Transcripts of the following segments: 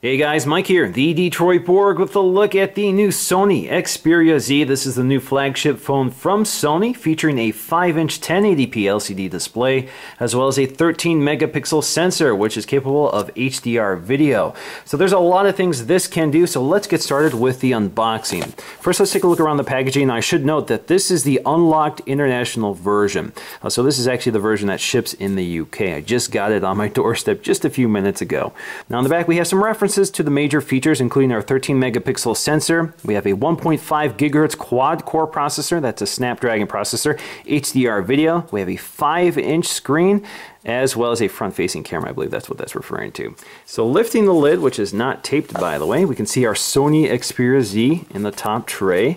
Hey guys, Mike here, the Detroit Borg with a look at the new Sony Xperia Z. This is the new flagship phone from Sony featuring a 5-inch 1080p LCD display as well as a 13 megapixel sensor which is capable of HDR video. So there's a lot of things this can do, so let's get started with the unboxing. First let's take a look around the packaging. I should note that this is the unlocked international version. Uh, so this is actually the version that ships in the UK. I just got it on my doorstep just a few minutes ago. Now on the back we have some references to the major features, including our 13 megapixel sensor. We have a 1.5 gigahertz quad core processor, that's a Snapdragon processor, HDR video. We have a 5 inch screen as well as a front-facing camera. I believe that's what that's referring to. So lifting the lid, which is not taped by the way, we can see our Sony Xperia Z in the top tray.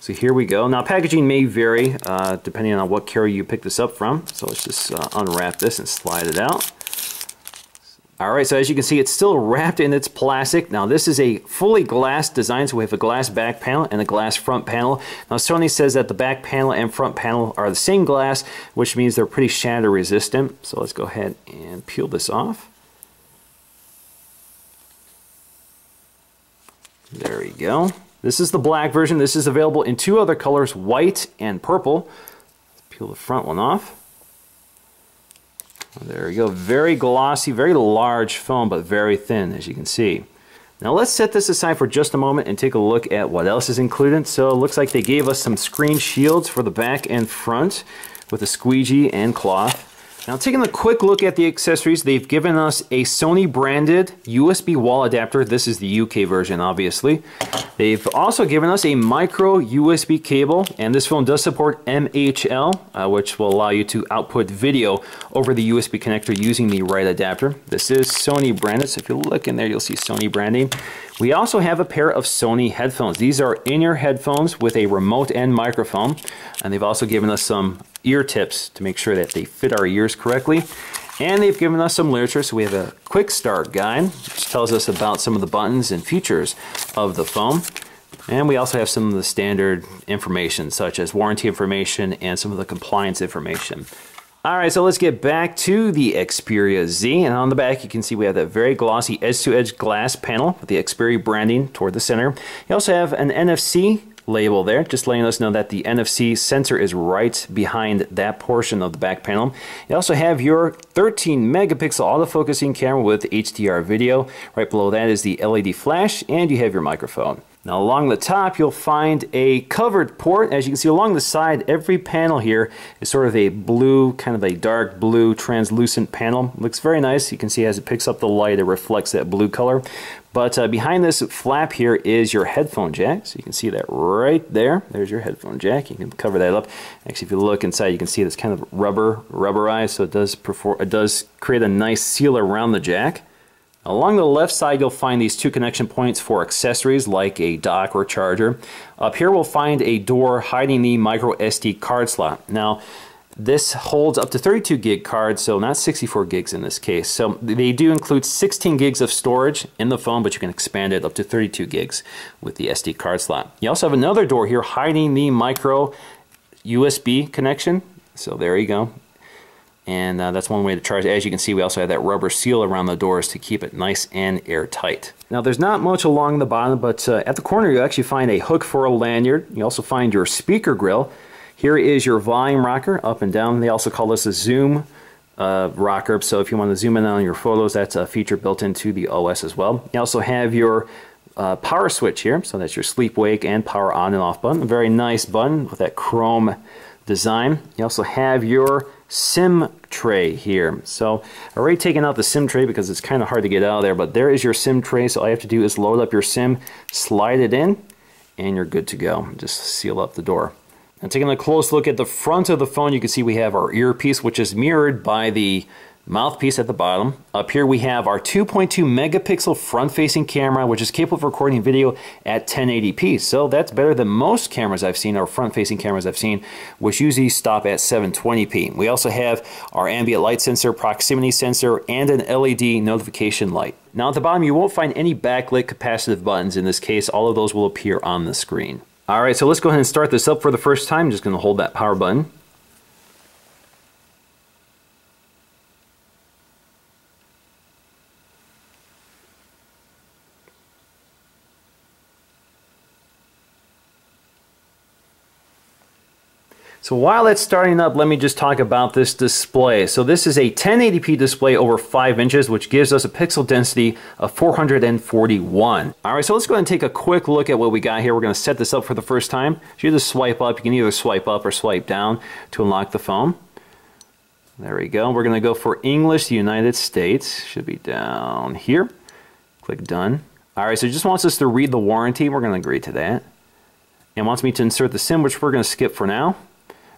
So here we go. Now packaging may vary uh, depending on what carrier you pick this up from. So let's just uh, unwrap this and slide it out. Alright, so as you can see, it's still wrapped in its plastic. Now this is a fully glass design, so we have a glass back panel and a glass front panel. Now Sony says that the back panel and front panel are the same glass, which means they're pretty shatter resistant. So let's go ahead and peel this off. There we go. This is the black version. This is available in two other colors, white and purple. Let's peel the front one off. There we go. Very glossy, very large foam, but very thin, as you can see. Now let's set this aside for just a moment and take a look at what else is included. So it looks like they gave us some screen shields for the back and front with a squeegee and cloth. Now taking a quick look at the accessories, they've given us a Sony branded USB wall adapter. This is the UK version, obviously. They've also given us a micro USB cable, and this phone does support MHL, uh, which will allow you to output video over the USB connector using the right adapter. This is Sony branded, so if you look in there, you'll see Sony branding. We also have a pair of Sony headphones. These are in-ear headphones with a remote and microphone, and they've also given us some ear tips to make sure that they fit our ears correctly. And they've given us some literature, so we have a quick start guide, which tells us about some of the buttons and features of the phone. And we also have some of the standard information, such as warranty information and some of the compliance information. All right, so let's get back to the Xperia Z. And on the back, you can see we have that very glossy edge-to-edge -edge glass panel with the Xperia branding toward the center. You also have an NFC label there, just letting us know that the NFC sensor is right behind that portion of the back panel. You also have your 13 megapixel autofocusing camera with HDR video. Right below that is the LED flash, and you have your microphone. Now along the top you'll find a covered port. As you can see along the side every panel here is sort of a blue, kind of a dark blue translucent panel. looks very nice. You can see as it picks up the light it reflects that blue color. But uh, behind this flap here is your headphone jack. So you can see that right there. There's your headphone jack. You can cover that up. Actually if you look inside you can see this kind of rubber, rubberized so it does, perform, it does create a nice seal around the jack. Along the left side, you'll find these two connection points for accessories like a dock or charger. Up here, we'll find a door hiding the micro SD card slot. Now, this holds up to 32 gig cards, so not 64 gigs in this case. So they do include 16 gigs of storage in the phone, but you can expand it up to 32 gigs with the SD card slot. You also have another door here hiding the micro USB connection. So there you go and uh, that's one way to charge. As you can see, we also have that rubber seal around the doors to keep it nice and airtight. Now there's not much along the bottom, but uh, at the corner you actually find a hook for a lanyard. You also find your speaker grill. Here is your volume rocker up and down. They also call this a zoom uh, rocker, so if you want to zoom in on your photos, that's a feature built into the OS as well. You also have your uh, power switch here, so that's your sleep wake and power on and off button. A very nice button with that chrome design. You also have your SIM tray here. So I've already taken out the SIM tray because it's kind of hard to get out of there, but there is your SIM tray. So all you have to do is load up your SIM, slide it in, and you're good to go. Just seal up the door. And taking a close look at the front of the phone, you can see we have our earpiece, which is mirrored by the mouthpiece at the bottom. Up here we have our 2.2 megapixel front-facing camera, which is capable of recording video at 1080p. So that's better than most cameras I've seen, or front-facing cameras I've seen, which usually stop at 720p. We also have our ambient light sensor, proximity sensor, and an LED notification light. Now at the bottom you won't find any backlit capacitive buttons. In this case, all of those will appear on the screen. Alright, so let's go ahead and start this up for the first time. I'm just to hold that power button. So while it's starting up, let me just talk about this display. So this is a 1080p display over 5 inches, which gives us a pixel density of 441. All right, so let's go ahead and take a quick look at what we got here. We're going to set this up for the first time. So you just swipe up. You can either swipe up or swipe down to unlock the phone. There we go. We're going to go for English, United States. Should be down here. Click Done. All right, so it just wants us to read the warranty. We're going to agree to that. And wants me to insert the SIM, which we're going to skip for now.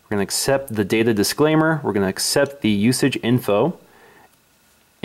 We're going to accept the data disclaimer. We're going to accept the usage info.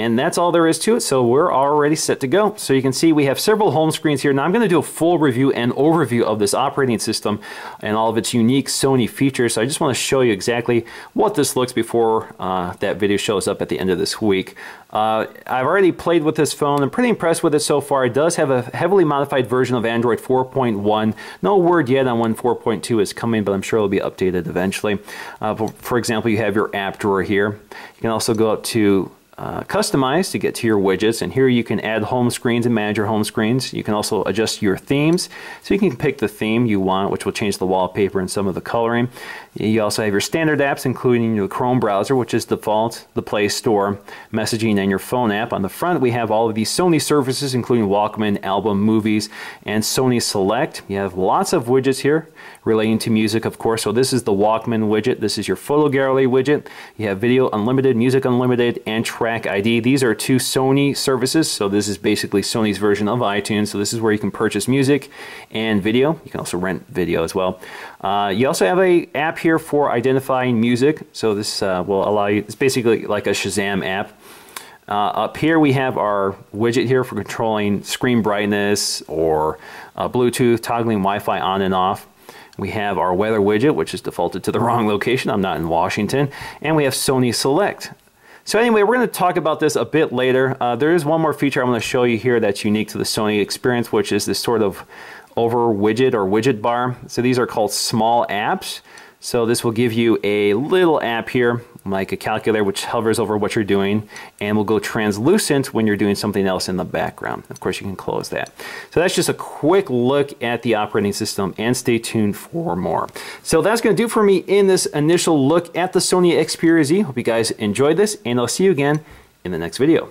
And that's all there is to it, so we're already set to go. So you can see we have several home screens here. Now I'm going to do a full review and overview of this operating system and all of its unique Sony features. So I just want to show you exactly what this looks before uh, that video shows up at the end of this week. Uh, I've already played with this phone. I'm pretty impressed with it so far. It does have a heavily modified version of Android 4.1. No word yet on when 4.2 is coming, but I'm sure it'll be updated eventually. Uh, for example, you have your app drawer here. You can also go up to uh, customize to get to your widgets and here you can add home screens and manage your home screens. You can also adjust your themes so you can pick the theme you want which will change the wallpaper and some of the coloring. You also have your standard apps including your Chrome browser which is default, the Play Store, messaging and your phone app. On the front we have all of these Sony services including Walkman, Album, Movies and Sony Select. You have lots of widgets here relating to music of course. So this is the Walkman widget. This is your photo gallery widget. You have Video Unlimited, Music Unlimited and Track Track ID. These are two Sony services, so this is basically Sony's version of iTunes. So this is where you can purchase music and video. You can also rent video as well. Uh, you also have a app here for identifying music. So this uh, will allow you, it's basically like a Shazam app. Uh, up here we have our widget here for controlling screen brightness or uh, Bluetooth, toggling Wi-Fi on and off. We have our weather widget, which is defaulted to the wrong location. I'm not in Washington. And we have Sony Select. So anyway, we're going to talk about this a bit later. Uh, there is one more feature I'm going to show you here that's unique to the Sony experience, which is this sort of over widget or widget bar. So these are called small apps. So this will give you a little app here, like a calculator, which hovers over what you're doing and will go translucent when you're doing something else in the background. Of course, you can close that. So that's just a quick look at the operating system and stay tuned for more. So that's going to do for me in this initial look at the Sony Xperia Z. Hope you guys enjoyed this and I'll see you again in the next video.